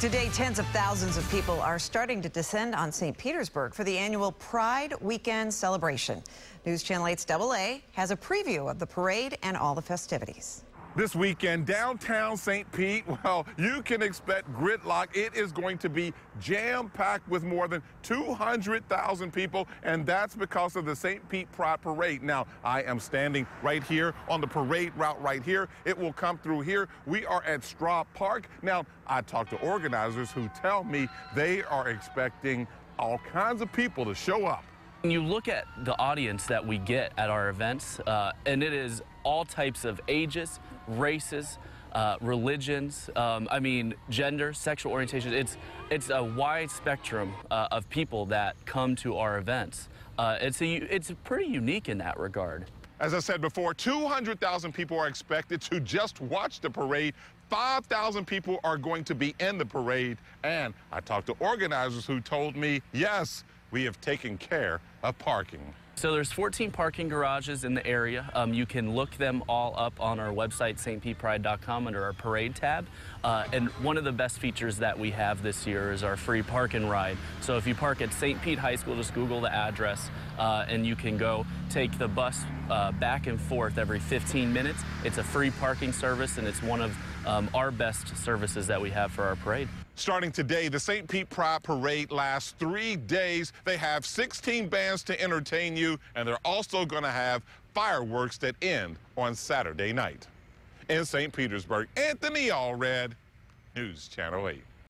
Today, tens of thousands of people are starting to descend on St. Petersburg for the annual Pride Weekend celebration. News Channel 8's Double A has a preview of the parade and all the festivities. This weekend, downtown St. Pete, well, you can expect gridlock. It is going to be jam-packed with more than 200,000 people, and that's because of the St. Pete Pride Parade. Now, I am standing right here on the parade route right here. It will come through here. We are at Straub Park. Now, I talked to organizers who tell me they are expecting all kinds of people to show up. When you look at the audience that we get at our events, uh, and it is all types of ages, races, uh, religions, um, I mean, gender, sexual orientation. It's, it's a wide spectrum uh, of people that come to our events. Uh, it's, a, it's pretty unique in that regard. As I said before, 200,000 people are expected to just watch the parade. 5,000 people are going to be in the parade. And I talked to organizers who told me, yes, we have taken care of parking. So there's 14 parking garages in the area. Um, you can look them all up on our website, stpetepride.com, under our parade tab. Uh, and one of the best features that we have this year is our free park and ride. So if you park at St. Pete High School, just Google the address, uh, and you can go take the bus uh, back and forth every 15 minutes. It's a free parking service, and it's one of um, our best services that we have for our parade. Starting today, the St. Pete Pride Parade lasts three days. They have 16 bands to entertain you, and they're also going to have fireworks that end on Saturday night. In St. Petersburg, Anthony Allred, News Channel 8.